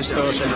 distortion.